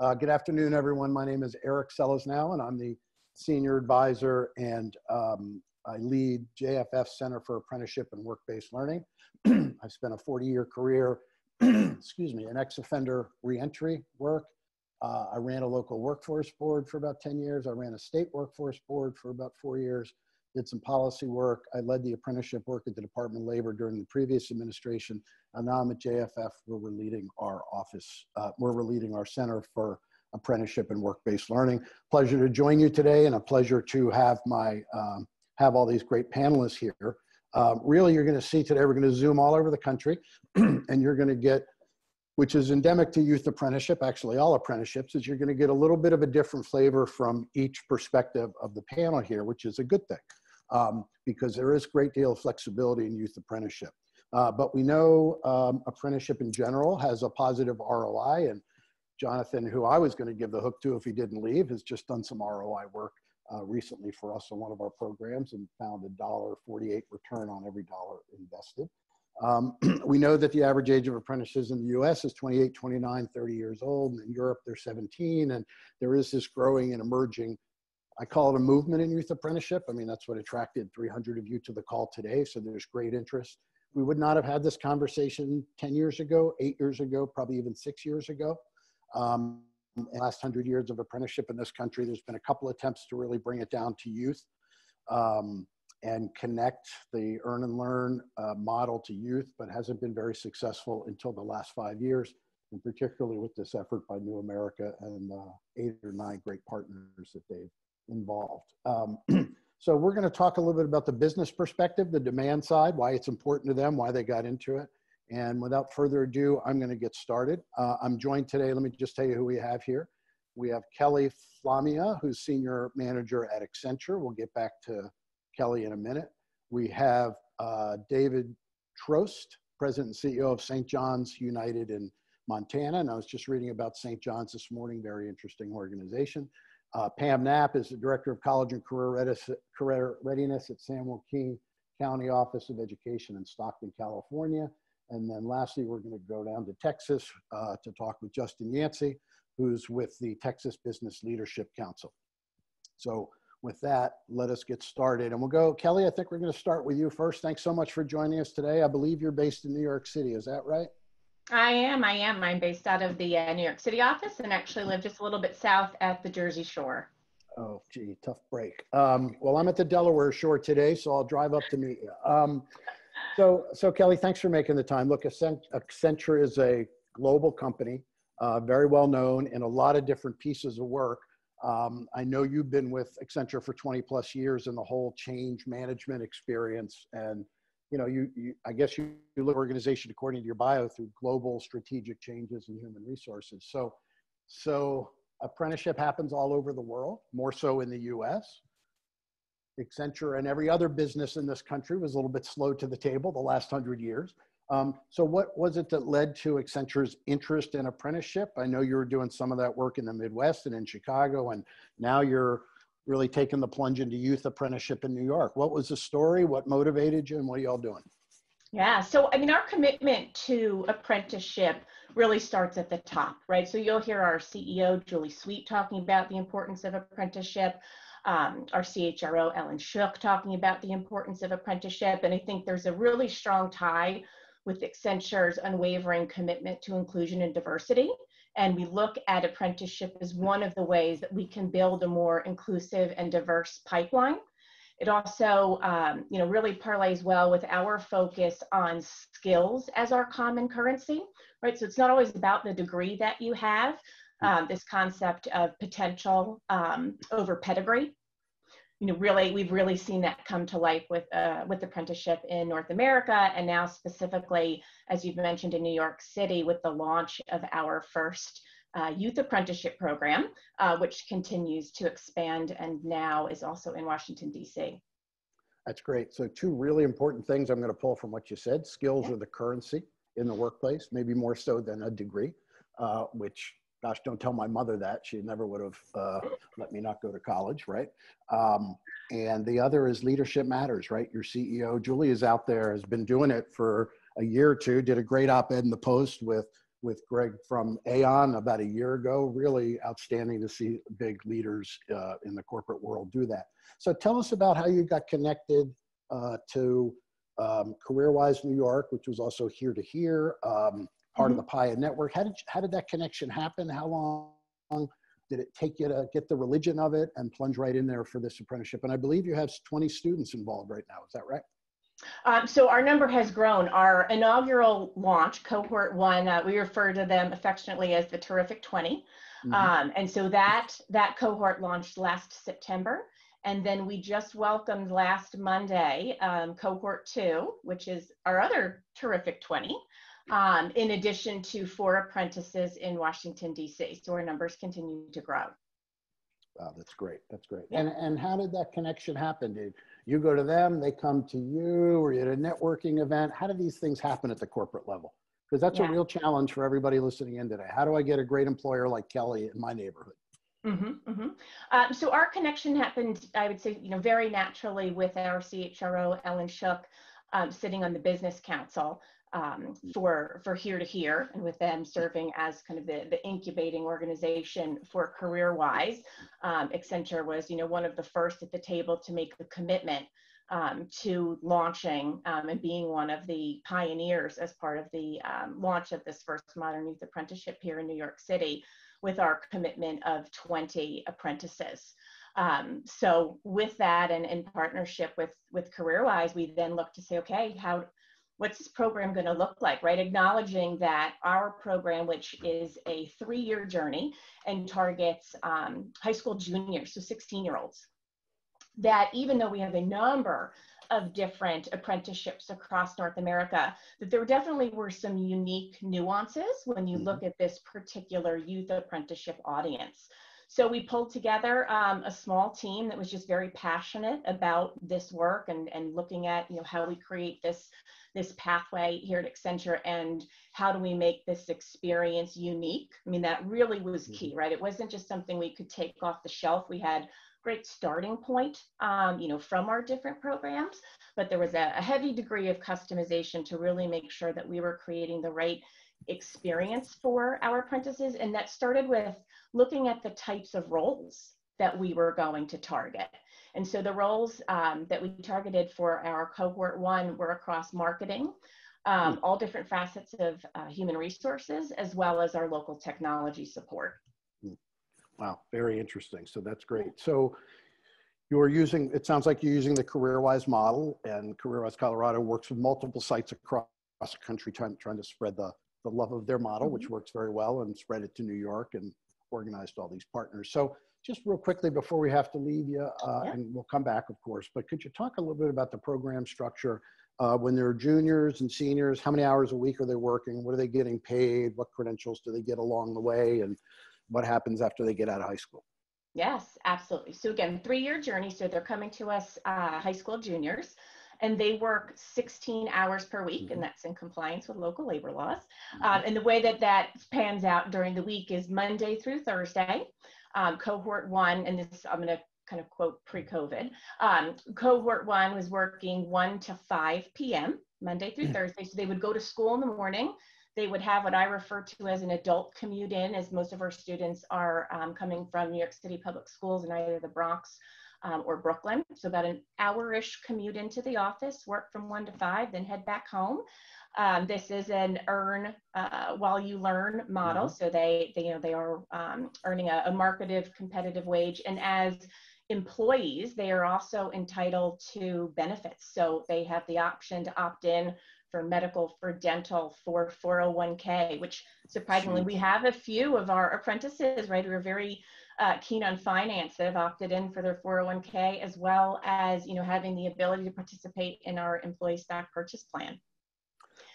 Uh, good afternoon, everyone. My name is Eric Seleznow, and I'm the Senior Advisor and um, I lead JFF Center for Apprenticeship and Work-Based Learning. I've spent a 40-year career, excuse me, in ex-offender reentry work. Uh, I ran a local workforce board for about 10 years. I ran a state workforce board for about four years, did some policy work. I led the apprenticeship work at the Department of Labor during the previous administration. And now I'm at JFF where we're leading our office, uh, where we're leading our Center for Apprenticeship and Work-Based Learning. Pleasure to join you today and a pleasure to have my um, have all these great panelists here. Uh, really, you're going to see today, we're going to zoom all over the country, and you're going to get, which is endemic to youth apprenticeship, actually all apprenticeships, is you're going to get a little bit of a different flavor from each perspective of the panel here, which is a good thing, um, because there is a great deal of flexibility in youth apprenticeship. Uh, but we know um, apprenticeship in general has a positive ROI, and Jonathan, who I was going to give the hook to if he didn't leave, has just done some ROI work uh, recently for us on one of our programs and found a dollar 48 return on every dollar invested. Um, we know that the average age of apprentices in the US is 28, 29, 30 years old. And in Europe, they're 17. And there is this growing and emerging, I call it a movement in youth apprenticeship. I mean, that's what attracted 300 of you to the call today. So there's great interest. We would not have had this conversation 10 years ago, eight years ago, probably even six years ago. Um, last hundred years of apprenticeship in this country, there's been a couple attempts to really bring it down to youth um, and connect the earn and learn uh, model to youth, but hasn't been very successful until the last five years, and particularly with this effort by New America and uh, eight or nine great partners that they've involved. Um, so we're going to talk a little bit about the business perspective, the demand side, why it's important to them, why they got into it, and without further ado, I'm going to get started. Uh, I'm joined today, let me just tell you who we have here. We have Kelly Flammia, who's Senior Manager at Accenture. We'll get back to Kelly in a minute. We have uh, David Trost, President and CEO of St. John's United in Montana. And I was just reading about St. John's this morning, very interesting organization. Uh, Pam Knapp is the Director of College and Career Readiness at San Joaquin County Office of Education in Stockton, California. And then lastly, we're going to go down to Texas uh, to talk with Justin Yancy, who's with the Texas Business Leadership Council. So with that, let us get started. And we'll go, Kelly, I think we're going to start with you first. Thanks so much for joining us today. I believe you're based in New York City. Is that right? I am. I am. I'm based out of the uh, New York City office and actually live just a little bit south at the Jersey Shore. Oh, gee, tough break. Um, well, I'm at the Delaware Shore today, so I'll drive up to meet you. Um, so, so Kelly, thanks for making the time. Look, Accenture is a global company, uh, very well known in a lot of different pieces of work. Um, I know you've been with Accenture for 20 plus years in the whole change management experience. And, you know, you, you I guess you, you look organization according to your bio through global strategic changes in human resources. So, so apprenticeship happens all over the world, more so in the US. Accenture and every other business in this country was a little bit slow to the table the last hundred years. Um, so what was it that led to Accenture's interest in apprenticeship? I know you were doing some of that work in the Midwest and in Chicago, and now you're really taking the plunge into youth apprenticeship in New York. What was the story? What motivated you, and what are y'all doing? Yeah, so I mean, our commitment to apprenticeship really starts at the top, right? So you'll hear our CEO, Julie Sweet, talking about the importance of apprenticeship um, our CHRO, Ellen Shook, talking about the importance of apprenticeship. And I think there's a really strong tie with Accenture's unwavering commitment to inclusion and diversity. And we look at apprenticeship as one of the ways that we can build a more inclusive and diverse pipeline. It also, um, you know, really parlays well with our focus on skills as our common currency, right? So it's not always about the degree that you have, um, this concept of potential um, over pedigree you know, really, we've really seen that come to life with uh, with apprenticeship in North America, and now specifically, as you've mentioned, in New York City, with the launch of our first uh, youth apprenticeship program, uh, which continues to expand and now is also in Washington D.C. That's great. So, two really important things I'm going to pull from what you said: skills yeah. are the currency in the workplace, maybe more so than a degree, uh, which gosh, don't tell my mother that. She never would have uh, let me not go to college, right? Um, and the other is leadership matters, right? Your CEO, Julie, is out there, has been doing it for a year or two, did a great op ed in the Post with with Greg from Aon about a year ago. Really outstanding to see big leaders uh, in the corporate world do that. So tell us about how you got connected uh, to um, CareerWise New York, which was also here to here, um, part mm-hmm. of the PIA network. How did how did that connection happen? How long did it take you to get the religion of it and plunge right in there for this apprenticeship? And I believe you have 20 students involved right now. Is that right? Um, so our number has grown. Our inaugural launch, cohort one, uh, we refer to them affectionately as the Terrific 20. Mm-hmm. Um, and so that that cohort launched last September. And then we just welcomed last Monday um, cohort two, which is our other terrific 20, um, in addition to four apprentices in Washington, D.C. So our numbers continue to grow. Wow, that's great. That's great. Yeah. And, and how did that connection happen? Did you go to them, they come to you, or you at a networking event? How do these things happen at the corporate level? Because that's yeah. a real challenge for everybody listening in today. How do I get a great employer like Kelly in my neighborhood? Mm-hmm, mm-hmm. Um, so our connection happened, I would say, you know, very naturally with our CHRO, Ellen Shook, um, sitting on the business council um, for for here to here, and with them serving as kind of the, the incubating organization for CareerWise. Um, Accenture was, you know, one of the first at the table to make the commitment um, to launching um, and being one of the pioneers as part of the um, launch of this first modern youth apprenticeship here in New York City with our commitment of 20 apprentices. Um, so with that and in partnership with, with CareerWise, we then look to say, okay, how, what's this program going to look like, right? Acknowledging that our program, which is a three-year journey and targets um, high school juniors, so 16 year olds, that even though we have a number of different apprenticeships across North America, that there definitely were some unique nuances when you look mm-hmm. at this particular youth apprenticeship audience. So we pulled together um, a small team that was just very passionate about this work and, and looking at you know how we create this this pathway here at Accenture and how do we make this experience unique. I mean that really was mm-hmm. key, right? It wasn't just something we could take off the shelf. We had great starting point, um, you know, from our different programs, but there was a, a heavy degree of customization to really make sure that we were creating the right experience for our apprentices. And that started with looking at the types of roles that we were going to target. And so the roles um, that we targeted for our cohort one were across marketing, um, hmm. all different facets of uh, human resources, as well as our local technology support. Wow, very interesting. So that's great. So you're using, it sounds like you're using the CareerWise model and CareerWise Colorado works with multiple sites across the country trying, trying to spread the, the love of their model, which mm-hmm. works very well and spread it to New York and organized all these partners. So just real quickly before we have to leave you, uh, yeah. and we'll come back, of course, but could you talk a little bit about the program structure uh, when they're juniors and seniors? How many hours a week are they working? What are they getting paid? What credentials do they get along the way? And what happens after they get out of high school. Yes, absolutely. So again, three-year journey. So they're coming to us uh, high school juniors, and they work 16 hours per week, mm-hmm. and that's in compliance with local labor laws. Mm-hmm. Um, and the way that that pans out during the week is Monday through Thursday. Um, cohort one, and this I'm going to kind of quote pre-COVID. Um, cohort one was working 1 to 5 p.m. Monday through mm. Thursday. So they would go to school in the morning they would have what I refer to as an adult commute in, as most of our students are um, coming from New York City public schools in either the Bronx um, or Brooklyn. So about an hour-ish commute into the office, work from one to five, then head back home. Um, this is an earn uh, while you learn model. Mm-hmm. So they, they, you know, they are um, earning a, a marketed competitive wage. And as employees, they are also entitled to benefits. So they have the option to opt in for medical, for dental, for 401k, which surprisingly, we have a few of our apprentices, right, who are very uh, keen on finance that have opted in for their 401k, as well as, you know, having the ability to participate in our employee stock purchase plan.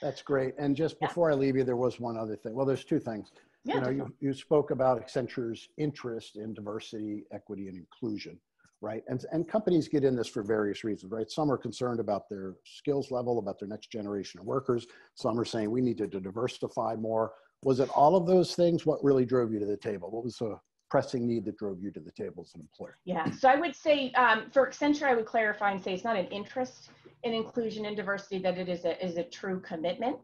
That's great. And just before yeah. I leave you, there was one other thing. Well, there's two things. Yeah, you know, you, you spoke about Accenture's interest in diversity, equity, and inclusion right? And, and companies get in this for various reasons, right? Some are concerned about their skills level, about their next generation of workers. Some are saying we need to, to diversify more. Was it all of those things? What really drove you to the table? What was the pressing need that drove you to the table as an employer? Yeah, so I would say um, for Accenture, I would clarify and say it's not an interest in inclusion and diversity, that it is a, is a true commitment.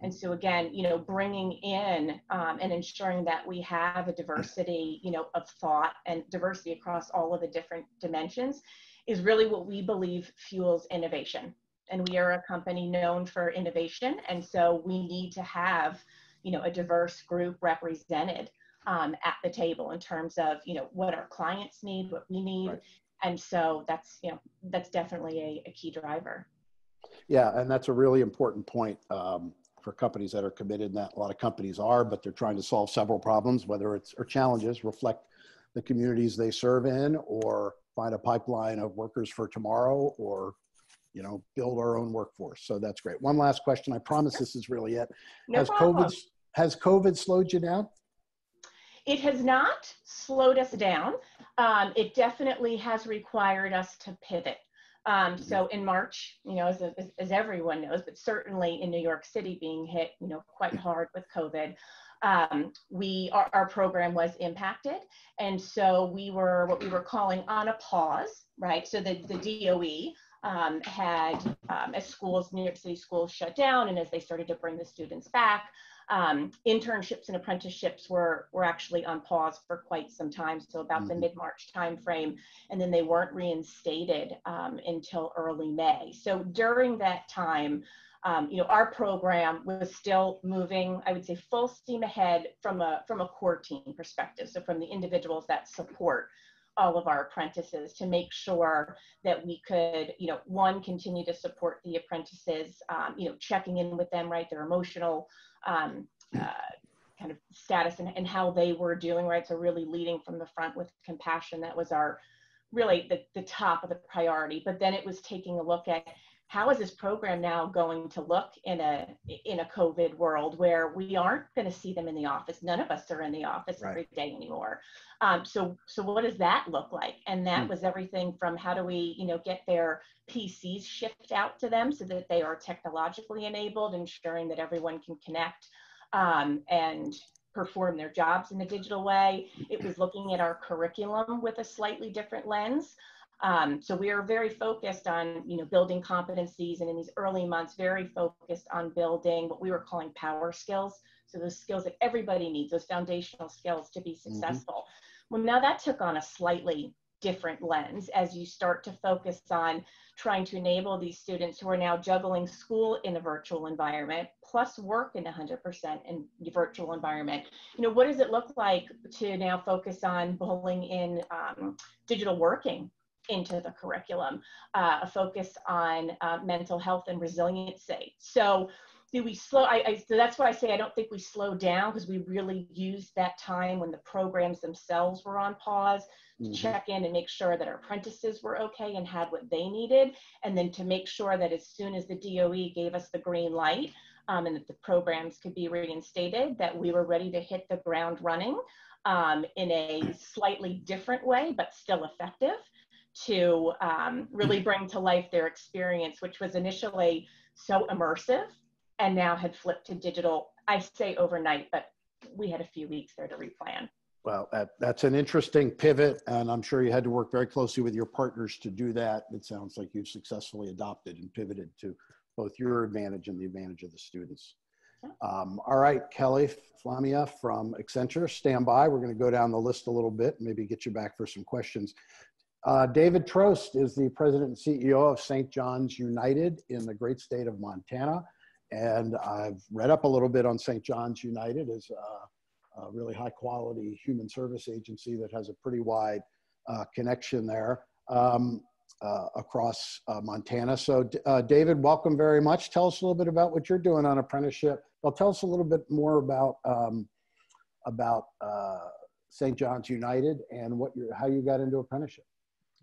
And so again, you know, bringing in um, and ensuring that we have a diversity, you know, of thought and diversity across all of the different dimensions is really what we believe fuels innovation. And we are a company known for innovation, and so we need to have, you know, a diverse group represented um, at the table in terms of, you know, what our clients need, what we need, right. and so that's, you know, that's definitely a, a key driver. Yeah, and that's a really important point. Um, for companies that are committed and that a lot of companies are, but they're trying to solve several problems, whether it's or challenges, reflect the communities they serve in or find a pipeline of workers for tomorrow or you know build our own workforce so that's great one last question i promise this is really it no has problem. covid has covid slowed you down it has not slowed us down. Um, it definitely has required us to pivot. Um, so in March, you know, as, as, as, everyone knows, but certainly in New York City being hit, you know, quite hard with COVID, um, we our, our, program was impacted, and so we were what we were calling on a pause, right? So the the DOE um, had um, as schools, New York City schools shut down, and as they started to bring the students back, um, internships and apprenticeships were, were actually on pause for quite some time, so about mm-hmm. the mid-March timeframe, and then they weren't reinstated um, until early May. So during that time, um, you know, our program was still moving, I would say, full steam ahead from a from a core team perspective. So from the individuals that support all of our apprentices to make sure that we could, you know, one continue to support the apprentices, um, you know, checking in with them, right, their emotional um, uh, kind of status and, and how they were doing, right? So really leading from the front with compassion. That was our really the, the top of the priority. But then it was taking a look at how is this program now going to look in a in a COVID world where we aren't going to see them in the office? None of us are in the office right. every day anymore. Um, so so what does that look like? And that mm. was everything from how do we you know get their PCs shipped out to them so that they are technologically enabled, ensuring that everyone can connect um, and perform their jobs in a digital way. It was looking at our curriculum with a slightly different lens. Um, so we are very focused on, you know, building competencies and in these early months, very focused on building what we were calling power skills. So those skills that everybody needs, those foundational skills to be mm-hmm. successful. Mm-hmm. Well, now that took on a slightly different lens as you start to focus on trying to enable these students who are now juggling school in a virtual environment plus work in 100% in virtual environment. You know, what does it look like to now focus on pulling in um, digital working into the curriculum, uh, a focus on uh, mental health and resiliency. So do we slow, I, I, so that's why I say I don't think we slow down because we really used that time when the programs themselves were on pause to mm-hmm. check in and make sure that our apprentices were okay and had what they needed. And then to make sure that as soon as the DOE gave us the green light, um, and that the programs could be reinstated, that we were ready to hit the ground running um, in a slightly different way, but still effective to um, really bring to life their experience, which was initially so immersive and now had flipped to digital. I say overnight, but we had a few weeks there to replan. Well, that, that's an interesting pivot, and I'm sure you had to work very closely with your partners to do that. It sounds like you've successfully adopted and pivoted to both your advantage and the advantage of the students. Um, all right, Kelly Flammia from Accenture, stand by. We're going to go down the list a little bit, maybe get you back for some questions. Uh, David Trost is the president and CEO of St. John's United in the great state of Montana. And I've read up a little bit on St. John's United as a, a really high quality human service agency that has a pretty wide uh, connection there um, uh, across uh, Montana. So uh, David, welcome very much. Tell us a little bit about what you're doing on apprenticeship. Well, tell us a little bit more about, um, about uh, St. John's United and what you how you got into apprenticeship.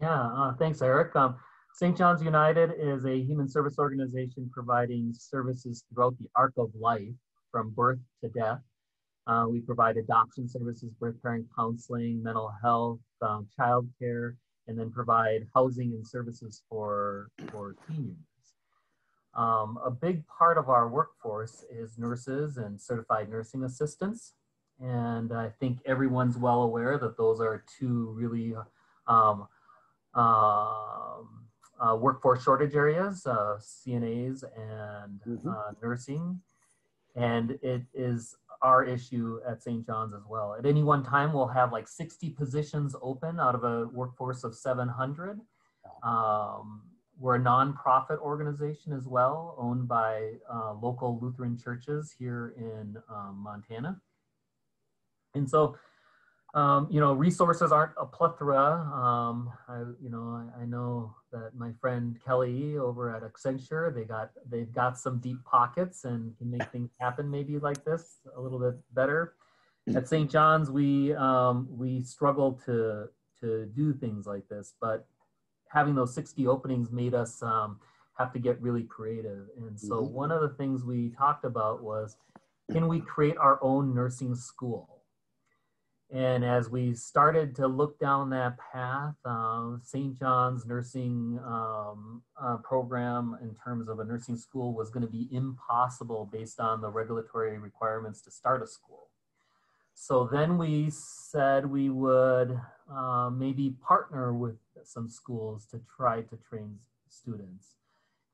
Yeah, uh, thanks, Eric. Um, St. John's United is a human service organization providing services throughout the arc of life from birth to death. Uh, we provide adoption services, birth parent counseling, mental health, um, child care, and then provide housing and services for, for youth. Um, a big part of our workforce is nurses and certified nursing assistants. And I think everyone's well aware that those are two really um, um, uh, workforce shortage areas, uh, CNAs and mm-hmm. uh, nursing. And it is our issue at St. John's as well. At any one time, we'll have like 60 positions open out of a workforce of 700. Um, we're a nonprofit organization as well, owned by uh, local Lutheran churches here in um, Montana. And so um, you know, resources aren't a plethora. Um, I, you know, I, I, know that my friend Kelly over at Accenture, they got they've got some deep pockets and can make things happen maybe like this a little bit better. At St. John's, we um, we struggle to to do things like this, but having those 60 openings made us um, have to get really creative. And so mm-hmm. one of the things we talked about was, can we create our own nursing school? And as we started to look down that path, uh, St. John's nursing um, uh, program in terms of a nursing school was going to be impossible based on the regulatory requirements to start a school. So then we said we would uh, maybe partner with some schools to try to train students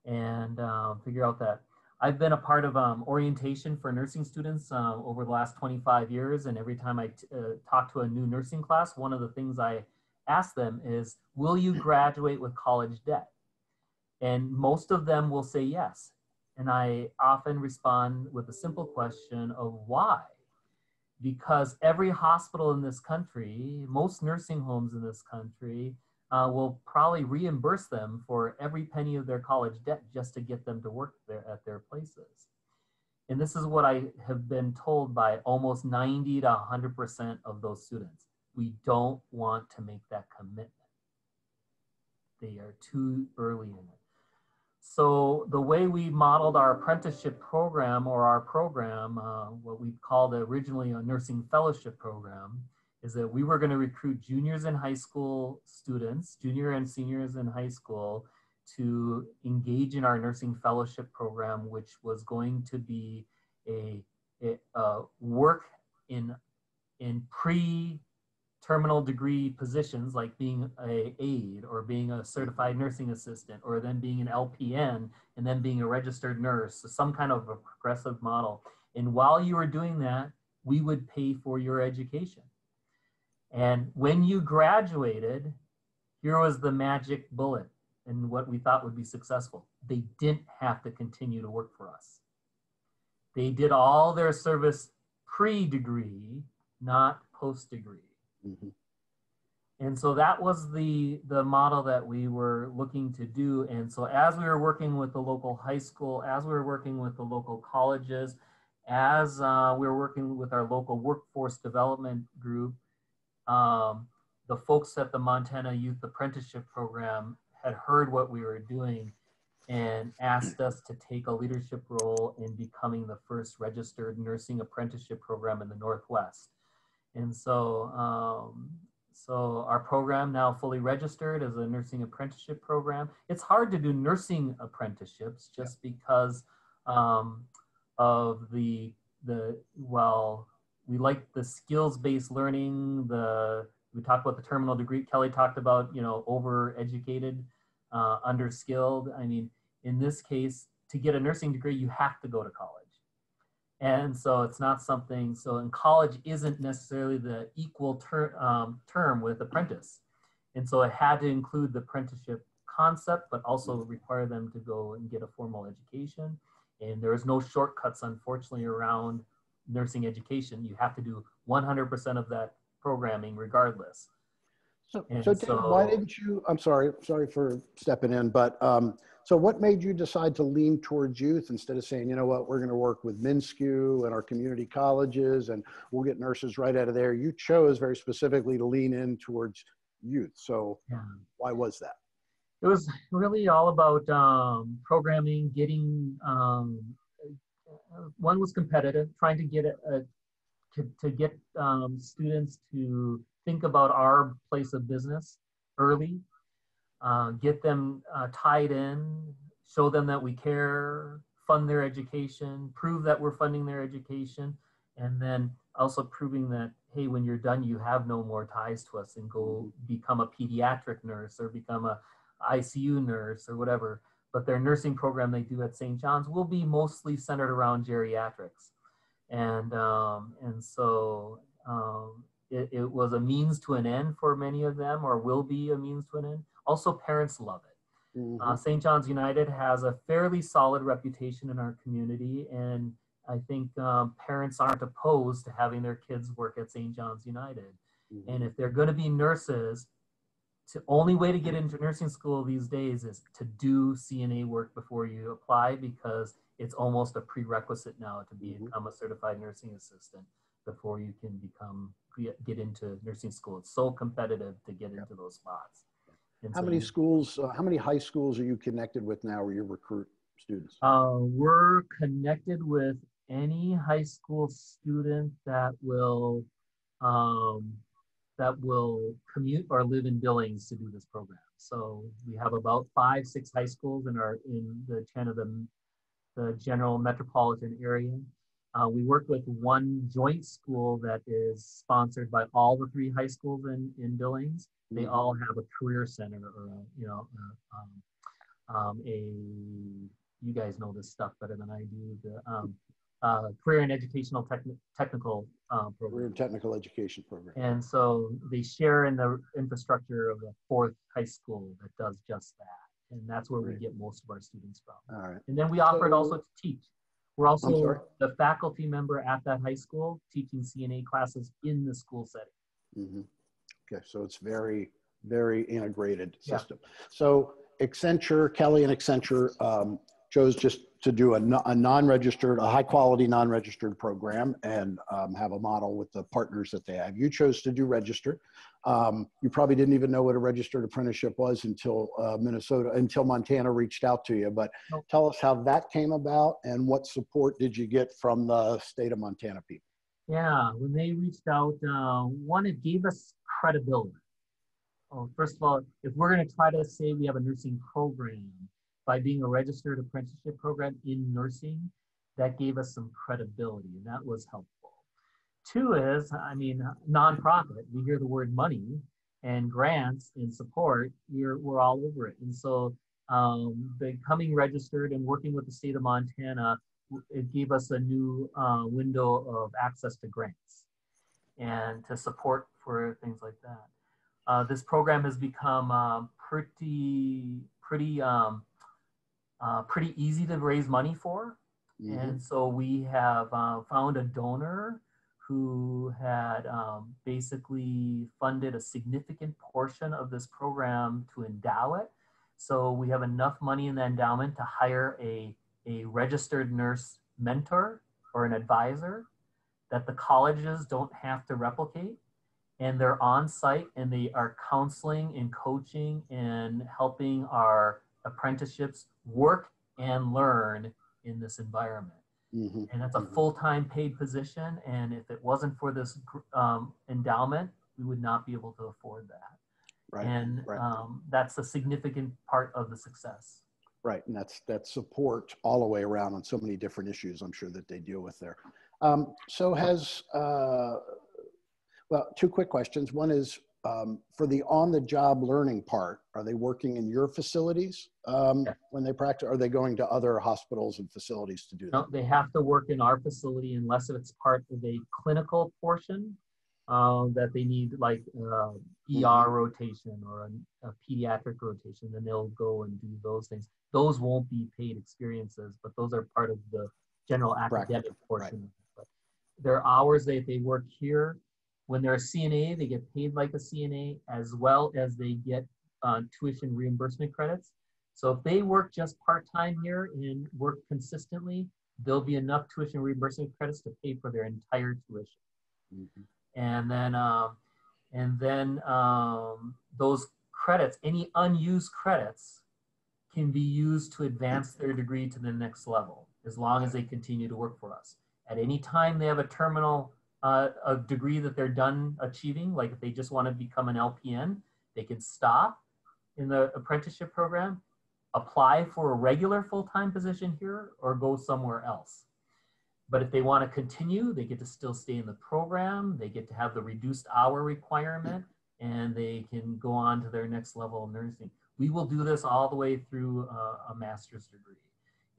and uh, figure out that I've been a part of um, orientation for nursing students uh, over the last 25 years. And every time I uh, talk to a new nursing class, one of the things I ask them is, will you graduate with college debt? And most of them will say yes. And I often respond with a simple question of why? Because every hospital in this country, most nursing homes in this country, uh, will probably reimburse them for every penny of their college debt just to get them to work there at their places. And this is what I have been told by almost 90 to 100% of those students. We don't want to make that commitment. They are too early in it. So the way we modeled our apprenticeship program or our program, uh, what we called originally a nursing fellowship program, is that we were going to recruit juniors and high school students, junior and seniors in high school, to engage in our nursing fellowship program, which was going to be a, a, work in in pre terminal degree positions like being a aide or being a certified nursing assistant or then being an LPN and then being a registered nurse, so some kind of a progressive model. And while you were doing that, we would pay for your education. And when you graduated, here was the magic bullet and what we thought would be successful. They didn't have to continue to work for us. They did all their service pre-degree, not post-degree. Mm-hmm. And so that was the, the model that we were looking to do. And so as we were working with the local high school, as we were working with the local colleges, as uh, we were working with our local workforce development group, um, the folks at the Montana Youth Apprenticeship Program had heard what we were doing and asked us to take a leadership role in becoming the first registered nursing apprenticeship program in the Northwest. And so, um, so our program now fully registered as a nursing apprenticeship program. It's hard to do nursing apprenticeships just because um, of the the well we like the skills-based learning, the, we talked about the terminal degree, Kelly talked about, you know, over-educated, uh, under-skilled. I mean, in this case, to get a nursing degree, you have to go to college. And so it's not something, so in college isn't necessarily the equal ter um, term with apprentice. And so it had to include the apprenticeship concept, but also require them to go and get a formal education. And there is no shortcuts, unfortunately, around nursing education, you have to do 100% of that programming regardless. So, so, so, why didn't you, I'm sorry, sorry for stepping in, but um, so what made you decide to lean towards youth instead of saying, you know what, we're going to work with MnSCU and our community colleges and we'll get nurses right out of there. You chose very specifically to lean in towards youth. So yeah. why was that? It was really all about um, programming, getting um, one was competitive, trying to get a, a to, to get um, students to think about our place of business early, uh, get them uh, tied in, show them that we care, fund their education, prove that we're funding their education, and then also proving that, hey, when you're done, you have no more ties to us and go become a pediatric nurse or become a ICU nurse or whatever but their nursing program they do at St. John's will be mostly centered around geriatrics. And, um, and so um, it, it was a means to an end for many of them or will be a means to an end. Also, parents love it. Mhm. Uh, St. John's United has a fairly solid reputation in our community, and I think um, parents aren't opposed to having their kids work at St. John's United. Mhm. And if they're going to be nurses, the only way to get into nursing school these days is to do CNA work before you apply because it's almost a prerequisite now to Mhm. become a certified nursing assistant before you can become get into nursing school. It's so competitive to get into those spots. And How so many schools, uh, how many high schools are you connected with now where you recruit students? Uh, we're connected with any high school student that will um, that will commute or live in Billings to do this program. So we have about five, six high schools in our in the kind of the, the general metropolitan area. Uh, we work with one joint school that is sponsored by all the three high schools in, in Billings. They Mhm. all have a career center or a, you know uh, um, um, a you guys know this stuff better than I do. The um, uh, career and educational techni- technical uh, Career and technical education program. And so they share in the infrastructure of a fourth high school that does just that. And that's where we get most of our students from. All right. And then we offer it also to teach. We're also the faculty member at that high school teaching CNA classes in the school setting. Mhm. Okay, so it's very, very integrated Yeah. system. So Accenture, Kelly and Accenture um, chose just to do a, a non-registered, a high-quality non-registered program and um, have a model with the partners that they have. You chose to do registered. Um, you probably didn't even know what a registered apprenticeship was until uh, Minnesota, until Montana reached out to you. But Nope. tell us how that came about and what support did you get from the state of Montana people? Yeah, when they reached out, uh, one, it gave us credibility. Oh, first of all, if we're going to try to say we have a nursing program by being a registered apprenticeship program in nursing, that gave us some credibility, and that was helpful. Two is, I mean, nonprofit. We hear the word money and grants and support. We're we're all over it, and so um, becoming registered and working with the state of Montana it gave us a new uh, window of access to grants and to support for things like that. Uh, this program has become um, pretty, pretty, um, uh, pretty easy to raise money for. Mhm. And so we have uh, found a donor who had um, basically funded a significant portion of this program to endow it. So we have enough money in the endowment to hire a, a registered nurse mentor or an advisor that the colleges don't have to replicate. And they're on site and they are counseling and coaching and helping our apprenticeships work and learn in this environment Mhm. and that's a Mhm. full-time paid position and if it wasn't for this um, endowment we would not be able to afford that Right. and right. um, that's a significant part of the success Right, and that's that support all the way around on so many different issues. I'm sure that they deal with there. Um, so has uh, well, two quick questions. One is um, for the on-the-job learning part. Are they working in your facilities um, Yeah. when they practice? Are they going to other hospitals and facilities to do no, that? they have to work in our facility unless it's part of a clinical portion uh, that they need like uh, er rotation or a, a pediatric rotation then they'll go and do those things those won't be paid experiences but those are part of the general academic portion but their hours that they work here when they're a cna they get paid like a cna as well as they get uh, tuition reimbursement credits. So if they work just part-time here and work consistently there'll be enough tuition reimbursement credits to pay for their entire tuition. Mhm. and then um, and then um, those credits any unused credits can be used to advance their degree to the next level as long as they continue to work for us. At any time they have a terminal uh, a degree that they're done achieving like if they just want to become an lpn they can stop in the apprenticeship program apply for a regular full-time position here or go somewhere else but if they want to continue, they get to still stay in the program. They get to have the reduced hour requirement and they can go on to their next level of nursing. we will do this all the way through a, a master's degree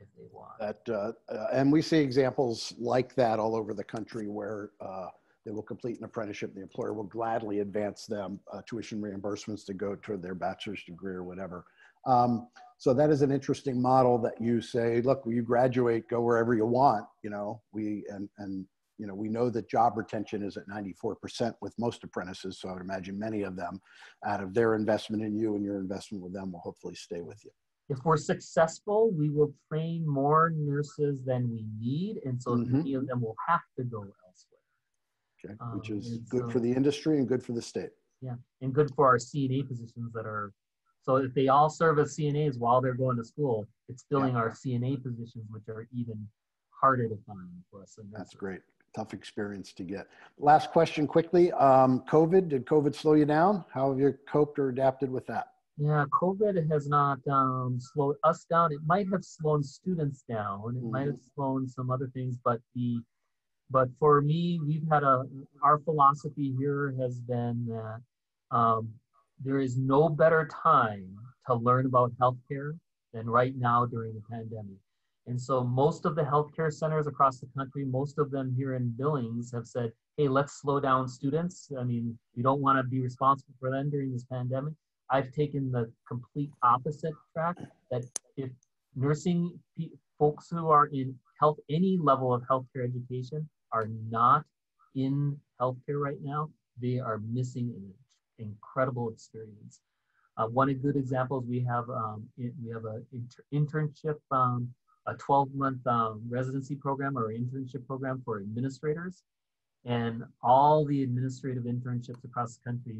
if they want. That, uh, uh, and we see examples like that all over the country where uh, they will complete an apprenticeship. The employer will gladly advance them uh, tuition reimbursements to go toward their bachelor's degree or whatever. Um, so that is an interesting model that you say, look, you graduate, go wherever you want, you know, we, and, and, you know, we know that job retention is at 94% with most apprentices. So I would imagine many of them out of their investment in you and your investment with them will hopefully stay with you. If we're successful, we will train more nurses than we need. And so Mhm. many of them will have to go elsewhere. Okay, Um, which is good for the industry and good for the state. Yeah, and good for our CNA positions that are, so if they all serve as CNAs while they're going to school, it's filling our CNA positions, which are even harder to find for us. That's great. Tough experience to get. Last question quickly. Um, COVID, did COVID slow you down? How have you coped or adapted with that? Yeah, COVID has not um, slowed us down. It might have slowed students down. It might have slowed some other things, but the but for me, we've had a our philosophy here has been that um, there is no better time to learn about healthcare than right now during the pandemic. And so most of the healthcare centers across the country, most of them here in Billings have said, hey, let's slow down students. I mean, we don't want to be responsible for them during this pandemic. I've taken the complete opposite track that if nursing folks who are in health, any level of healthcare education are not in healthcare right now, they are missing an incredible experience. Uh, one of good examples we have um, in- we have an inter- internship, um, a 12 month um, residency program or internship program for administrators, and all the administrative internships across the country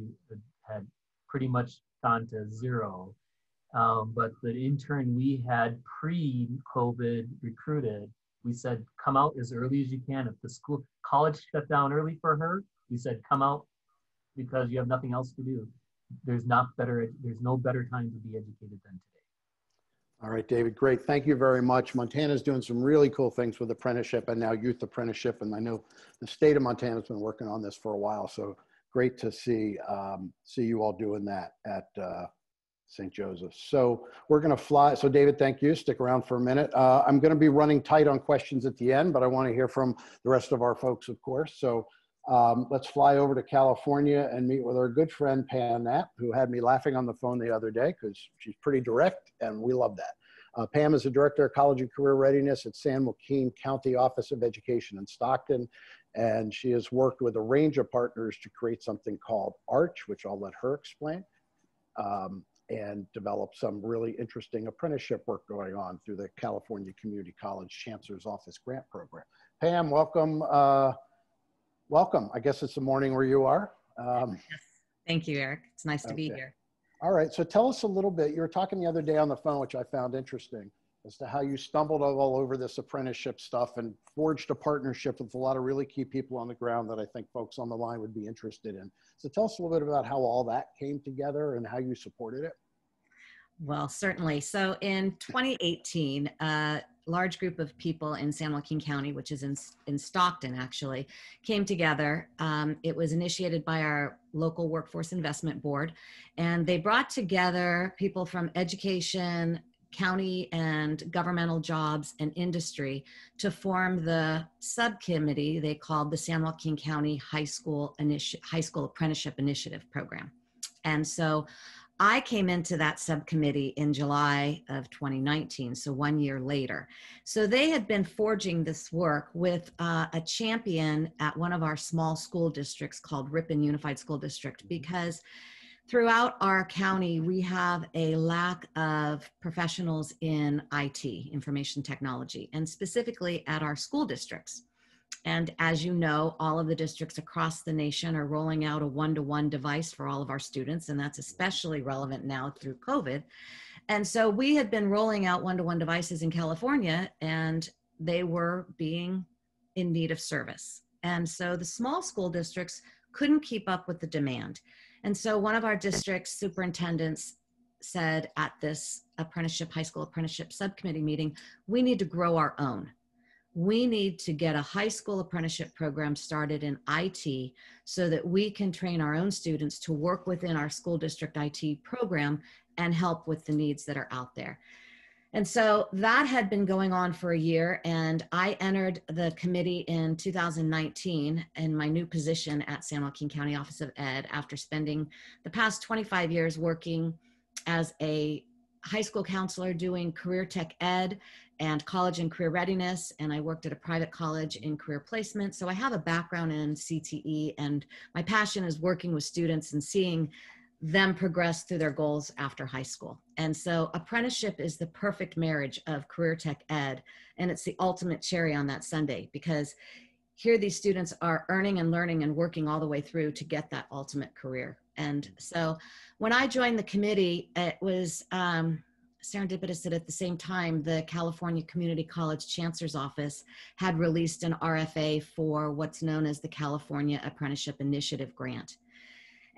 had pretty much to zero. Um, but the intern we had pre-COVID recruited, we said, come out as early as you can. If the school college shut down early for her, we said, come out because you have nothing else to do. There's not better, there's no better time to be educated than today. All right, David, great. Thank you very much. Montana's doing some really cool things with apprenticeship and now youth apprenticeship. And I know the state of Montana's been working on this for a while. So great to see, um, see you all doing that at uh, St. Joseph's. So we're going to fly. So David, thank you. Stick around for a minute. Uh, I'm going to be running tight on questions at the end, but I want to hear from the rest of our folks, of course. So um, let's fly over to California and meet with our good friend Pam Knapp, who had me laughing on the phone the other day because she's pretty direct and we love that. Uh, Pam is the Director of College and Career Readiness at San Joaquin County Office of Education in Stockton. And she has worked with a range of partners to create something called ARCH, which I'll let her explain, um, and develop some really interesting apprenticeship work going on through the California Community College Chancellor's Office Grant Program. Pam, welcome. Uh, welcome. I guess it's the morning where you are. Um, Thank you, Eric. It's nice to be here. all right. So tell us a little bit. You were talking the other day on the phone, which I found interesting, as to how you stumbled all over this apprenticeship stuff and forged a partnership with a lot of really key people on the ground that I think folks on the line would be interested in. So tell us a little bit about how all that came together and how you supported it. Well, certainly. So in 2018, a large group of people in San Joaquin County, which is in, in Stockton actually, came together. Um, it was initiated by our local workforce investment board, and they brought together people from education, county and governmental jobs and industry to form the subcommittee they called the San Joaquin County High School High School Apprenticeship Initiative Program. And so I came into that subcommittee in July of 2019, so one year later. So they had been forging this work with uh, a champion at one of our small school districts called Ripon Unified School District because throughout our county we have a lack of professionals in IT, information technology, and specifically at our school districts. And as you know, all of the districts across the nation are rolling out a one to one device for all of our students, and that's especially relevant now through COVID. And so we had been rolling out one to one devices in California, and they were being in need of service. And so the small school districts couldn't keep up with the demand. And so one of our district superintendents said at this apprenticeship, high school apprenticeship subcommittee meeting, we need to grow our own we need to get a high school apprenticeship program started in IT so that we can train our own students to work within our school district IT program and help with the needs that are out there. And so that had been going on for a year, and I entered the committee in 2019 in my new position at San Joaquin County Office of Ed after spending the past 25 years working as a high school counselor doing career tech ed and college and career readiness. And I worked at a private college in career placement. So I have a background in CTE, and my passion is working with students and seeing them progress through their goals after high school. And so apprenticeship is the perfect marriage of career tech ed. And it's the ultimate cherry on that sundae because here these students are earning and learning and working all the way through to get that ultimate career. And so when I joined the committee, it was um, serendipitous that at the same time, the California Community College Chancellor's Office had released an RFA for what's known as the California Apprenticeship Initiative Grant.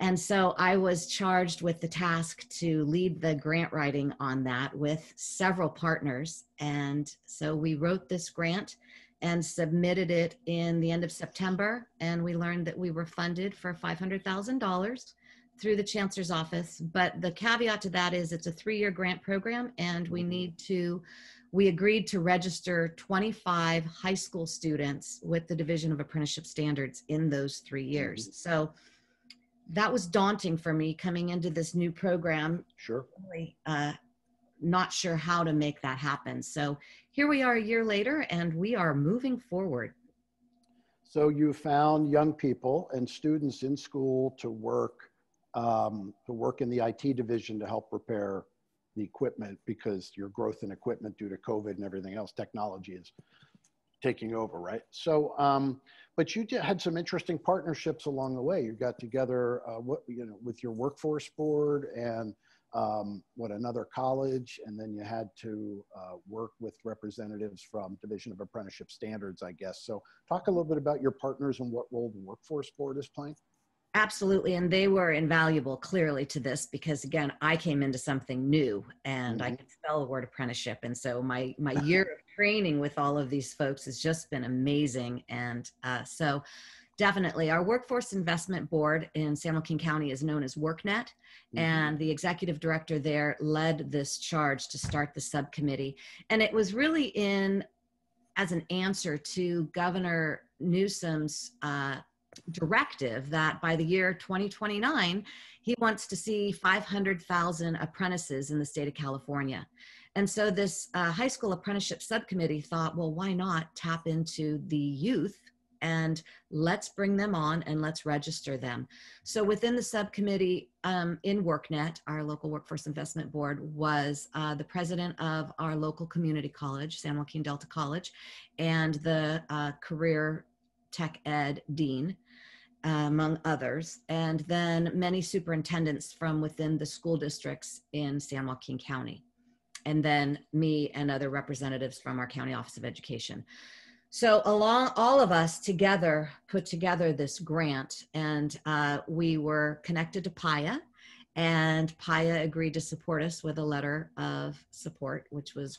And so I was charged with the task to lead the grant writing on that with several partners. And so we wrote this grant and submitted it in the end of September. And we learned that we were funded for $500,000 through the chancellor's office. But the caveat to that is it's a three year grant program, and we mm-hmm. need to. We agreed to register 25 high school students with the Division of Apprenticeship Standards in those three years. Mm-hmm. So that was daunting for me coming into this new program. Sure. really uh, not sure how to make that happen. So here we are a year later and we are moving forward. So you found young people and students in school to work um, to work in the IT division to help repair the equipment because your growth in equipment due to COVID and everything else, technology is taking over, right? So, um, but you did, had some interesting partnerships along the way. You got together, uh, what you know, with your workforce board and um, what another college, and then you had to uh, work with representatives from Division of Apprenticeship Standards, I guess. So, talk a little bit about your partners and what role the workforce board is playing. Absolutely and they were invaluable clearly to this because again i came into something new and i Mhm. could spell the word apprenticeship and so my my year of training with all of these folks has just been amazing and uh, so definitely our workforce investment board in san joaquin county is known as worknet and the executive director there led this charge to start the subcommittee and it was really in as an answer to governor newsom's uh, directive that by the year 2029 he wants to see 500000 apprentices in the state of california. And so this uh, high school apprenticeship subcommittee thought well why not tap into the youth and let's bring them on and let's register them. So within the subcommittee um, in WorkNet, our local workforce investment board, was uh, the president of our local community college, San Joaquin Delta College, and the uh, career tech ed dean, uh, among others, and then many superintendents from within the school districts in San Joaquin County, and then me and other representatives from our county office of education. So along all of us together put together this grant, and uh, we were connected to PAYA, and PAYA agreed to support us with a letter of support, which was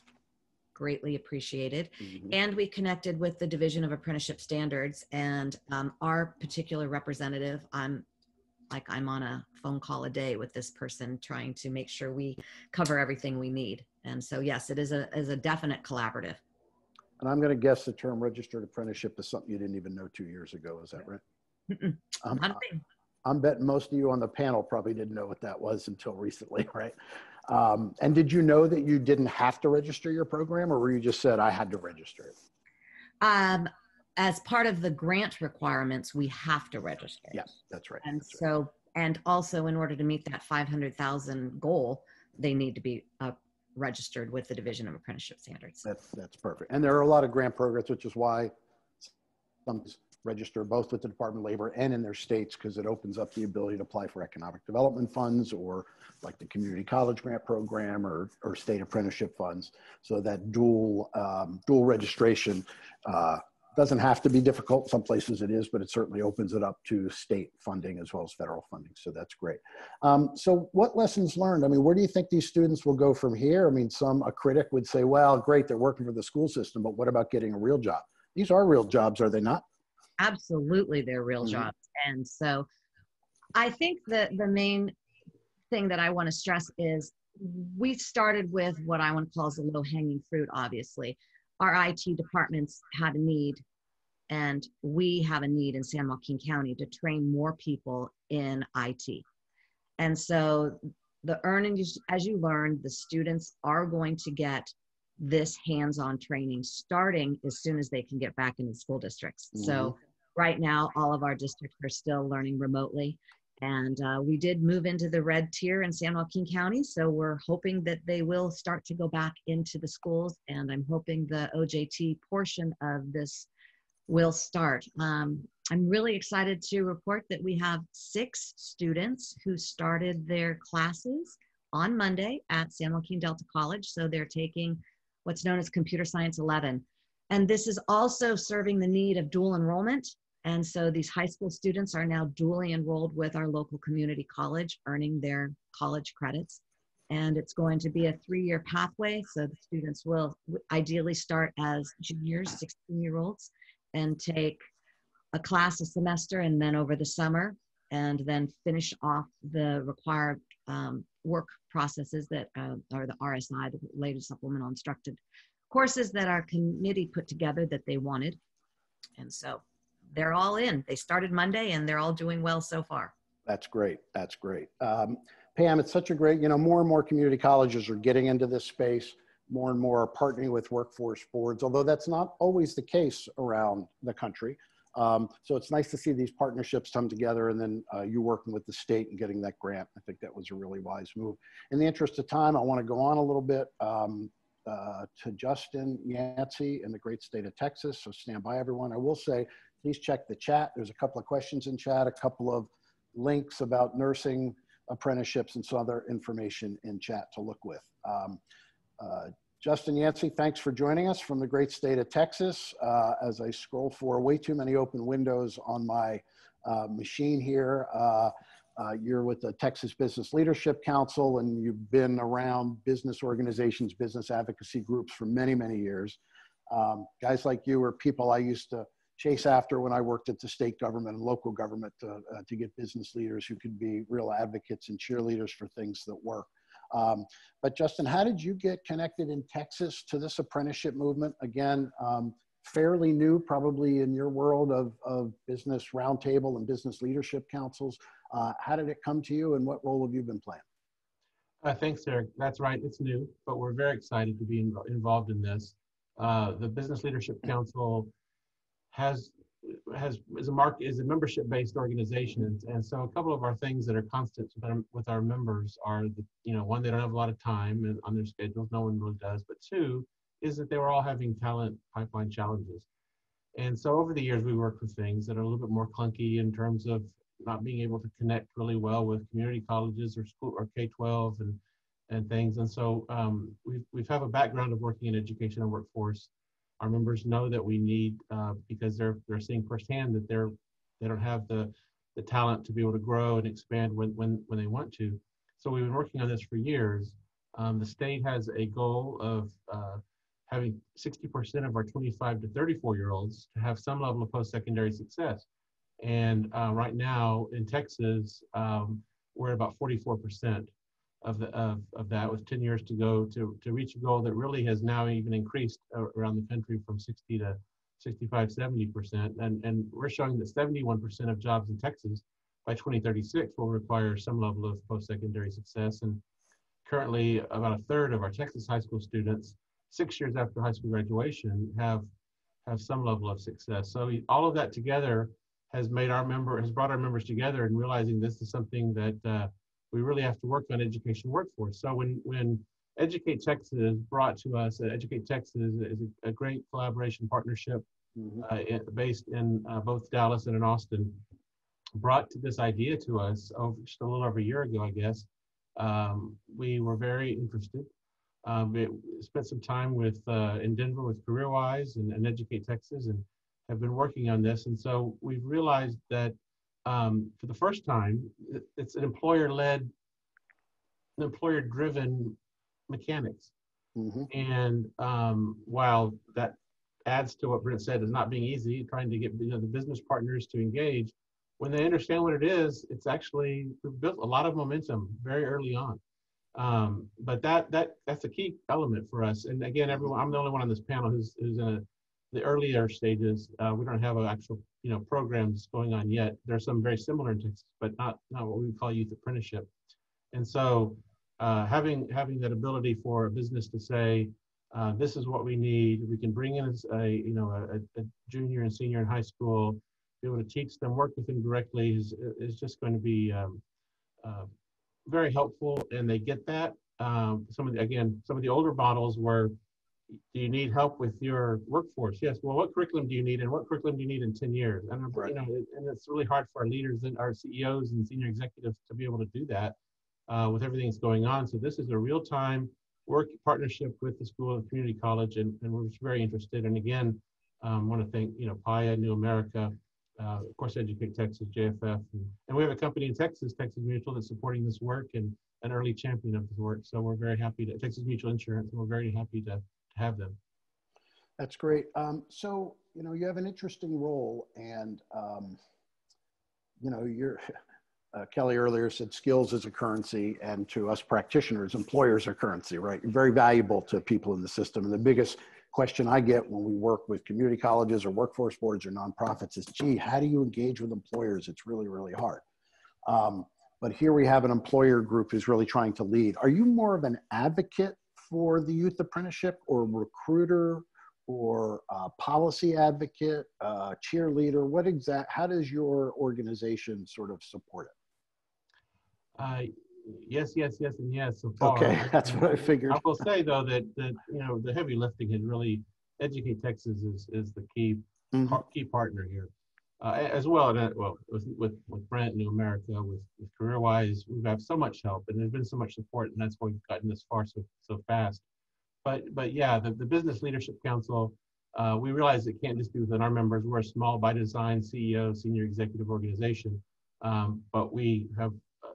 greatly appreciated. Mhm. And we connected with the Division of Apprenticeship Standards, and um, our particular representative, I'm like I'm on a phone call a day with this person trying to make sure we cover everything we need. And so yes, it is a is a definite collaborative. And I'm going to guess the term registered apprenticeship is something you didn't even know two years ago. Is that right? Mm-mm. Thing. I'm betting most of you on the panel probably didn't know what that was until recently, right? Um, and did you know that you didn't have to register your program, or were you just said I had to register it? Um, as part of the grant requirements, we have to register. Yeah, that's right. And that's right. so, and also in order to meet that 500,000 goal, they need to be uh, registered with the Division of Apprenticeship Standards. That's that's perfect. And there are a lot of grant programs, which is why some register both with the Department of Labor and in their states because it opens up the ability to apply for economic development funds or like the community college grant program or or state apprenticeship funds. So that dual um, dual registration uh, doesn't have to be difficult. Some places it is, but it certainly opens it up to state funding as well as federal funding. So that's great. Um, so what lessons learned? I mean, where do you think these students will go from here? I mean, some, a critic would say, well, great, they're working for the school system, but what about getting a real job? These are real jobs, are they not? Absolutely, they're real Mhm. jobs. And so I think that the main thing that I want to stress is we started with what I want to call as a low hanging fruit, obviously. Our IT departments had a need, and we have a need in San Joaquin County to train more people in IT. And so the earnings, as you learned, the students are going to get this hands-on training starting as soon as they can get back into school districts. Mm-hmm. So right now, all of our districts are still learning remotely. And uh, we did move into the red tier in San Joaquin County. So we're hoping that they will start to go back into the schools. And I'm hoping the OJT portion of this will start. Um, I'm really excited to report that we have six students who started their classes on Monday at San Joaquin Delta College. So they're taking what's known as Computer Science 11. And this is also serving the need of dual enrollment. And so these high school students are now dually enrolled with our local community college, earning their college credits. And it's going to be a three year pathway. So the students will ideally start as juniors, 16 year olds, and take a class a semester and then over the summer and then finish off the required um, work processes that uh, are the RSI, the related supplemental instructed courses that our committee put together that they wanted. And so they're all in. They started Monday and they're all doing well so far. That's great. That's great. Um, Pam, it's such a great, you know, more and more community colleges are getting into this space. More and more are partnering with workforce boards, although that's not always the case around the country. Um, so it's nice to see these partnerships come together and then uh, you working with the state and getting that grant. I think that was a really wise move. In the interest of time, I want to go on a little bit um, uh, to Justin Yancy in the great state of Texas. So stand by everyone. I will say, please check the chat. There's a couple of questions in chat, a couple of links about nursing apprenticeships and some other information in chat to look with. Um, uh, Justin Yancy, thanks for joining us from the great state of Texas. Uh, as I scroll for way too many open windows on my uh, machine here, uh, uh, you're with the Texas Business Leadership Council and you've been around business organizations, business advocacy groups for many, many years. Um, guys like you are people I used to chase after when I worked at the state government and local government to, uh, to get business leaders who could be real advocates and cheerleaders for things that work. Um, but Justin, how did you get connected in Texas to this apprenticeship movement? Again, um, fairly new, probably in your world of, of business roundtable and business leadership councils. Uh, how did it come to you and what role have you been playing? Uh, thanks, Eric. That's right. It's new, but we're very excited to be in, involved in this. Uh, the Business Leadership Council has has is a mark is a membership based organization. And, so a couple of our things that are constants with our, with our members are the you know one they don't have a lot of time and on their schedules no one really does. But two is that they were all having talent pipeline challenges. And so over the years we worked with things that are a little bit more clunky in terms of not being able to connect really well with community colleges or school or k-12 and and things. And so um, we've, we've have a background of working in education and workforce our members know that we need uh, because they're they're seeing firsthand that they're they don't have the the talent to be able to grow and expand when when when they want to. So we've been working on this for years. Um, the state has a goal of uh, having 60% of our 25 to 34 year olds to have some level of post-secondary success. And uh, right now in Texas, um, we're at about 44% of, the, of, of that with 10 years to go to, to reach a goal that really has now even increased around the country from 60 to 65, 70%. And, and we're showing that 71% of jobs in Texas by 2036 will require some level of post-secondary success. And currently about a third of our Texas high school students, six years after high school graduation, have, have some level of success. So all of that together has made our member, has brought our members together and realizing this is something that uh, we really have to work on education workforce. So when, when Educate Texas is brought to us, uh, Educate Texas is a, a great collaboration partnership mm-hmm. uh, based in uh, both Dallas and in Austin, brought this idea to us over, just a little over a year ago, I guess. Um, we were very interested. Um, we spent some time with uh, in Denver with CareerWise and, and Educate Texas and have been working on this. And so we've realized that um, for the first time, it's an employer-led, an employer-driven mechanics. Mm-hmm. And um, while that adds to what Brent said is not being easy, trying to get you know, the business partners to engage, when they understand what it is, it's actually built a lot of momentum very early on. Um, but that that that's a key element for us. And again, everyone, I'm the only one on this panel who's who's in a, the earlier stages. Uh, we don't have actual you know programs going on yet. There's some very similar in Texas, but not not what we would call youth apprenticeship. And so uh, having having that ability for a business to say, uh, this is what we need. We can bring in a you know a, a, junior and senior in high school, be able to teach them, work with them directly is is just going to be um, uh, very helpful, and they get that. Um, some of the again, some of the older models were, do you need help with your workforce? Yes. Well, what curriculum do you need, and what curriculum do you need in ten years? And right. you know, and it's really hard for our leaders and our CEOs and senior executives to be able to do that uh, with everything that's going on. So this is a real time work partnership with the school and community college, and, and we're very interested. And again, um, want to thank you know PAYA, New America, uh, of course, Educate Texas, JFF, and, and, we have a company in Texas, Texas Mutual, that's supporting this work and an early champion of this work. So we're very happy to Texas Mutual Insurance, and we're very happy to have them. That's great. Um, so you know you have an interesting role, and um, you know you're uh, Kelly earlier said skills is a currency, and to us practitioners, employers are currency, right? Very valuable to people in the system. And the biggest question I get when we work with community colleges or workforce boards or nonprofits is, gee, how do you engage with employers? It's really, really hard. Um, but here we have an employer group who's really trying to lead. Are you more of an advocate for the youth apprenticeship or recruiter or policy advocate, uh, cheerleader? What exact, how does your organization sort of support it? Uh, yes, yes, yes, and yes. So far. Okay, that's what I figured. I will say though that that you know the heavy lifting has really Educate Texas is is the key mm-hmm. par, key partner here, uh, as well. And well, with with with Brent New America, with with CareerWise, we've had so much help, and there's been so much support, and that's why we've gotten this far so so fast. But but yeah, the, the Business Leadership Council. Uh, we realize it can't just be within our members. We're a small by design CEO, senior executive organization, um, but we have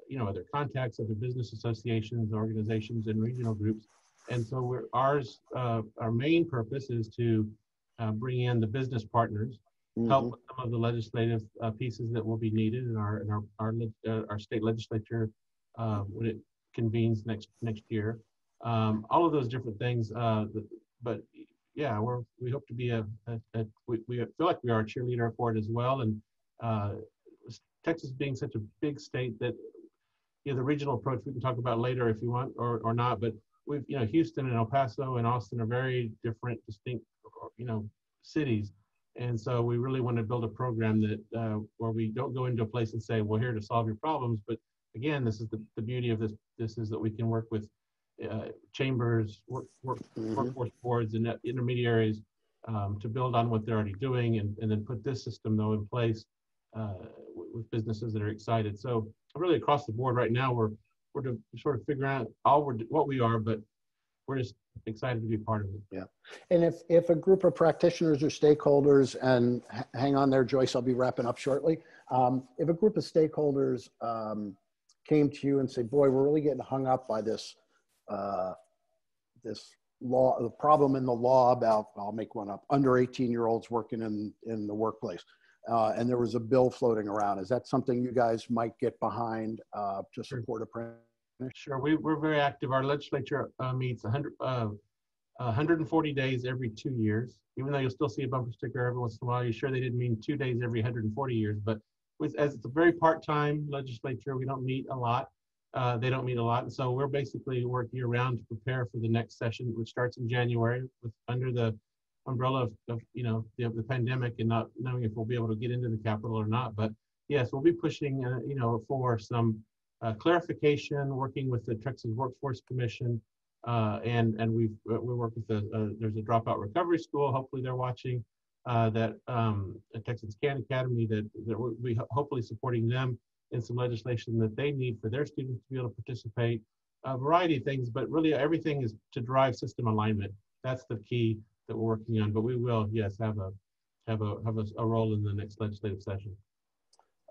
you know, other contacts, other business associations, organizations, and regional groups. And so we're, ours, uh, our main purpose is to uh, bring in the business partners, mm-hmm. help with some of the legislative uh, pieces that will be needed in our in our our, uh, our state legislature uh, when it convenes next next year. Um, all of those different things. Uh, but yeah, we're we hope to be a, a, a we, we feel like we are a cheerleader for it as well. And Texas being such a big state that you know, the regional approach we can talk about later if you want or, or not, but we've, you know, Houston and El Paso and Austin are very different, distinct, you know, cities. And so we really want to build a program that uh, where we don't go into a place and say, well, here to solve your problems. But again, this is the, the beauty of this. This is that we can work with uh, chambers, work, work, mm-hmm. workforce boards, and intermediaries um, to build on what they're already doing, and, and then put this system though in place uh, with businesses that are excited. So really across the board right now, we're we're to sort of figure out all we're, what we are, but we're just excited to be part of it. Yeah. And if, if a group of practitioners or stakeholders, and hang on there, Joyce, I'll be wrapping up shortly. Um, if a group of stakeholders um, came to you and said, boy, we're really getting hung up by this, uh, this law, the problem in the law about, I'll make one up, under 18 year olds working in, in the workplace uh, and there was a bill floating around. Is that something you guys might get behind uh, to support a print? Sure, we, we're very active. Our legislature uh, meets 100, 140 uh, days every two years. Even though you'll still see a bumper sticker every once in a while, you're sure they didn't mean two days every 140 years. But with, as it's a very part-time legislature, we don't meet a lot. Uh, they don't meet a lot, and so we're basically work year round to prepare for the next session, which starts in January, with under the umbrella of, of you know the, the, pandemic and not knowing if we'll be able to get into the Capitol or not. But yes, we'll be pushing uh, you know for some uh, clarification, working with the Texas Workforce Commission, uh, and and we've uh, we work with the uh, there's a dropout recovery school. Hopefully they're watching uh, that um, Texas Can Academy that that we hopefully supporting them in some legislation that they need for their students to be able to participate. A variety of things, but really everything is to drive system alignment. That's the key that we're working on, but we will, yes, have a have a have a, a role in the next legislative session.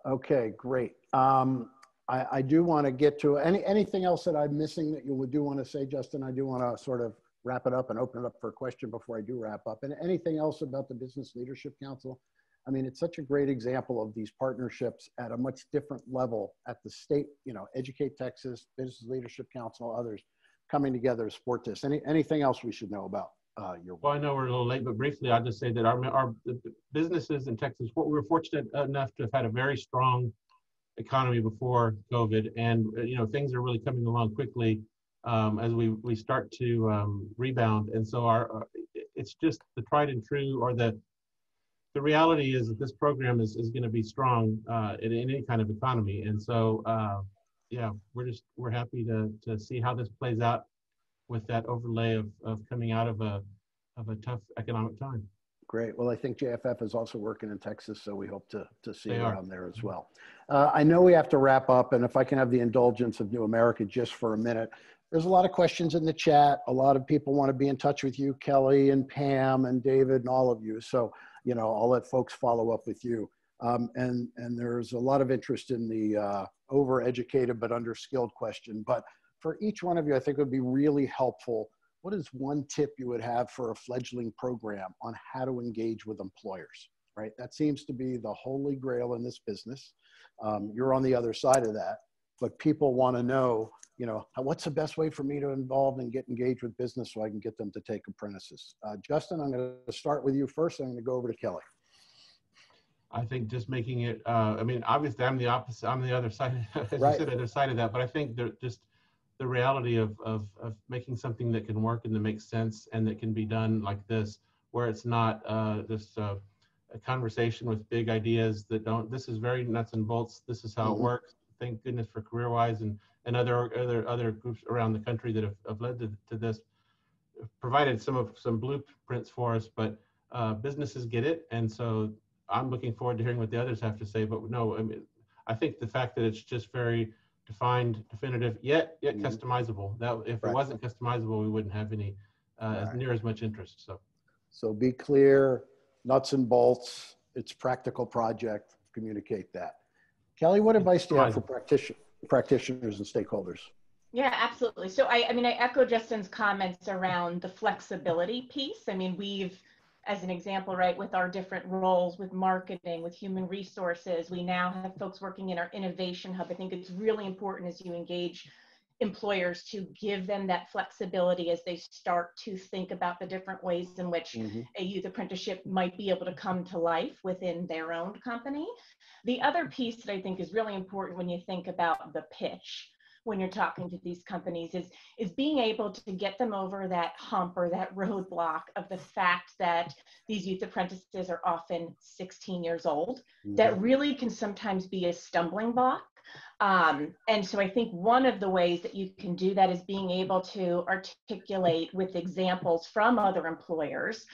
Okay, great. Um, I, I do want to get to any anything else that I'm missing that you would do want to say, Justin. I do want to sort of wrap it up and open it up for a question before I do wrap up. And anything else about the Business Leadership Council? I mean, it's such a great example of these partnerships at a much different level at the state, you know, Educate Texas, Business Leadership Council, others coming together to support this. Any, anything else we should know about uh, your Well. I know we're a little late, but briefly, I'll just say that our, our businesses in Texas, we were fortunate enough to have had a very strong economy before COVID, and you know things are really coming along quickly um, as we we start to um, rebound. And so our, uh, it's just the tried and true, or the the reality is that this program is is going to be strong uh, in, in any kind of economy. And so uh, yeah, we're just we're happy to to see how this plays out with that overlay of, of coming out of a of a tough economic time. Great. Well, I think JFF is also working in Texas, so we hope to, to see They you are. around there as well. Uh, I know we have to wrap up, and if I can have the indulgence of New America just for a minute. There's a lot of questions in the chat. A lot of people want to be in touch with you, Kelly and Pam and David and all of you. So, you know, I'll let folks follow up with you. Um, and, and there's a lot of interest in the uh, overeducated but underskilled question. But for each one of you, I think it would be really helpful what is one tip you would have for a fledgling program on how to engage with employers right that seems to be the holy grail in this business um, you're on the other side of that but people want to know you know what's the best way for me to involve and get engaged with business so i can get them to take apprentices uh, justin i'm going to start with you first i'm going to go over to kelly I think just making it. Uh, I mean, obviously, I'm the opposite. I'm the other side. As Right. you said, other side of that. But I think just the reality of, of of making something that can work and that makes sense and that can be done like this, where it's not uh, just uh, a conversation with big ideas that don't. This is very nuts and bolts. This is how Mhm. it works. Thank goodness for CareerWise and and other other other groups around the country that have, have led to, to this provided some of some blueprints for us, but uh, businesses get it, and so I'm looking forward to hearing what the others have to say. But no, I mean, I think the fact that it's just very defined, definitive, yet yet Mhm. customizable. That if Right. it wasn't customizable, we wouldn't have any uh, Right. near as much interest. So so be clear nuts and bolts it's practical project communicate that kelly what advice do you have for practition, practitioners and stakeholders Yeah, absolutely. So I, I mean, I echo Justin's comments around the flexibility piece. I mean, we've, as an example, right, with our different roles with marketing, with human resources, we now have folks working in our innovation hub. I think it's really important as you engage employers to give them that flexibility as they start to think about the different ways in which mm-hmm. a youth apprenticeship might be able to come to life within their own company. The other piece that I think is really important when you think about the pitch when you're talking to these companies is is being able to get them over that hump or that roadblock of the fact that these youth apprentices are often 16 years old that really can sometimes be a stumbling block. Um, and so i think one of the ways that you can do that is being able to articulate with examples from other employers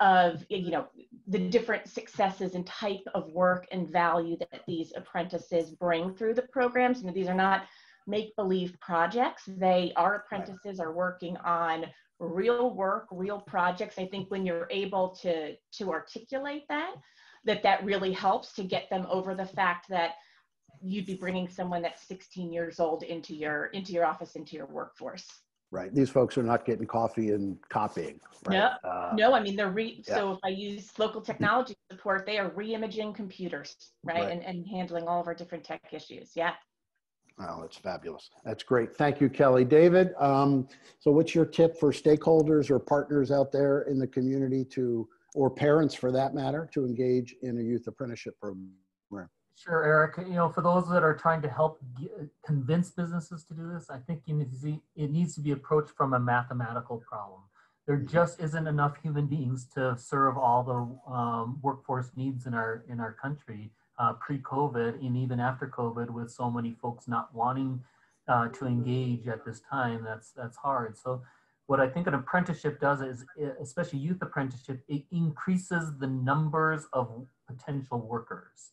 of you know the different successes and type of work and value that these apprentices bring through the programs. You know these are not make believe projects. They our apprentices are working on real work real projects. I think when you're able to to articulate that that that really helps to get them over the fact that you'd be bringing someone that's 16 years old into your into your office into your workforce. Right. These folks are not getting coffee and copying right? No, Uh, no i mean they're re yeah. so if i use local technology support they are re-imaging computers right, Right. And, and handling all of our different tech issues. Yeah Oh, that's fabulous. That's great. Thank you, Kelly. David, um, so what's your tip for stakeholders or partners out there in the community to, or parents for that matter, to engage in a youth apprenticeship program? Sure, Eric. You know, for those that are trying to help convince businesses to do this, I think you need to see, it needs to be approached from a mathematical problem. There just isn't enough human beings to serve all the um, workforce needs in our in our country uh, pre-COVID and even after COVID, with so many folks not wanting uh, to engage at this time. That's that's hard. So, what I think an apprenticeship does is, especially youth apprenticeship, it increases the numbers of potential workers.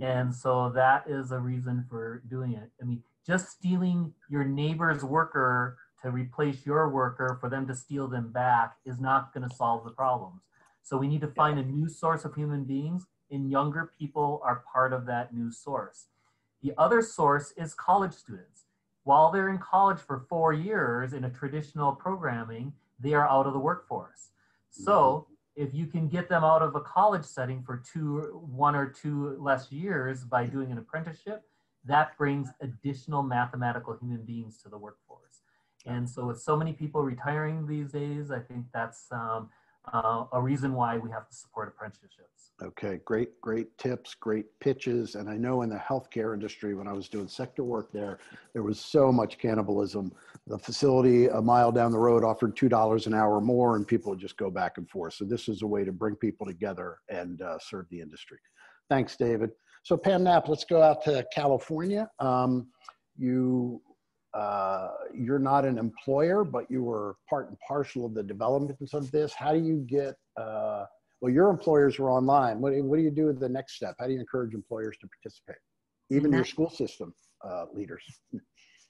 And so that is a reason for doing it. I mean, just stealing your neighbor's worker to replace your worker for them to steal them back is not going to solve the problems. So we need to find a new source of human beings, and younger people are part of that new source. The other source is college students. While they're in college for four years in a traditional programming, they are out of the workforce. So if you can get them out of a college setting for two, one or two less years by doing an apprenticeship, that brings additional mathematical human beings to the workforce. And so with so many people retiring these days, I think that's um, uh, a reason why we have to support apprenticeships. Okay, great, great tips, great pitches. And I know in the healthcare industry, when I was doing sector work there, there was so much cannibalism. The facility a mile down the road offered $2 an hour more, and people would just go back and forth. So this is a way to bring people together and uh, serve the industry. Thanks, David. So Pam Knapp, let's go out to California. Um, you uh, you're not an employer, but you were part and parcel of the development of this. How do you get, uh, well, your employers were online. What, what do you do with the next step? How do you encourage employers to participate? Even your school system uh, leaders.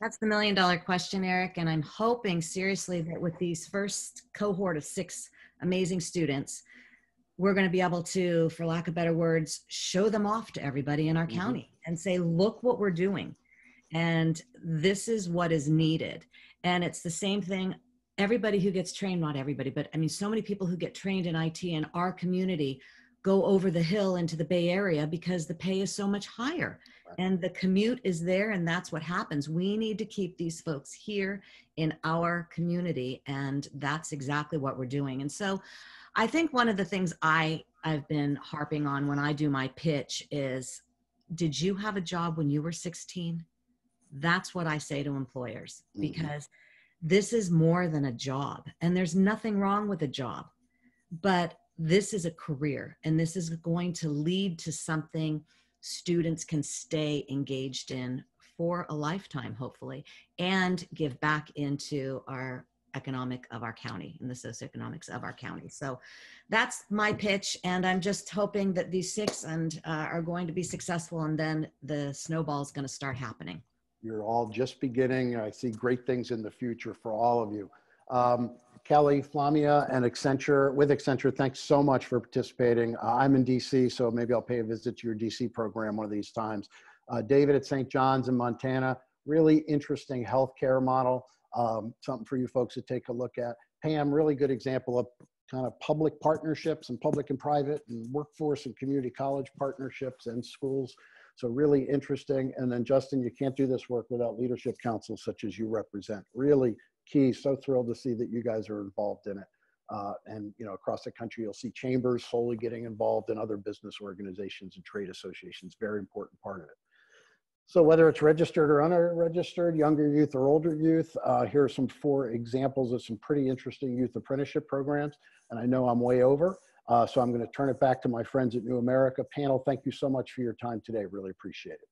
That's the million dollar question, Eric. And I'm hoping seriously that with these first cohort of six amazing students, we're going to be able to, for lack of better words, show them off to everybody in our Mhm. county and say, look what we're doing. And this is what is needed. And it's the same thing. Everybody who gets trained, not everybody, but I mean, so many people who get trained in IT in our community go over the hill into the Bay Area because the pay is so much higher. And the commute is there, and that's what happens. We need to keep these folks here in our community, and that's exactly what we're doing. And so I think one of the things I, I've been harping on when I do my pitch is did you have a job when you were 16? That's what I say to employers Mhm. because this is more than a job, and there's nothing wrong with a job, but this is a career, and this is going to lead to something students can stay engaged in for a lifetime, hopefully, and give back into our economic of our county and the socioeconomics of our county. So that's my pitch, and I'm just hoping that these six and uh, are going to be successful, and then the snowball is going to start happening. You're all just beginning. I see great things in the future for all of you. Um, Kelly, Flammia, and Accenture, with Accenture, thanks so much for participating. Uh, I'm in DC, so maybe I'll pay a visit to your DC program one of these times. Uh, David at St. John's in Montana, really interesting healthcare model, um, something for you folks to take a look at. Pam, really good example of kind of public partnerships and public and private and workforce and community college partnerships and schools. So really interesting. And then Justin, you can't do this work without leadership councils such as you represent. Really key. So thrilled to see that you guys are involved in it. Uh, and you know, across the country, you'll see chambers slowly getting involved in other business organizations and trade associations. Very important part of it. So whether it's registered or unregistered, younger youth or older youth, uh, here are some four examples of some pretty interesting youth apprenticeship programs. And I know I'm way over, uh, so I'm going to turn it back to my friends at New America panel. Thank you so much for your time today. Really appreciate it.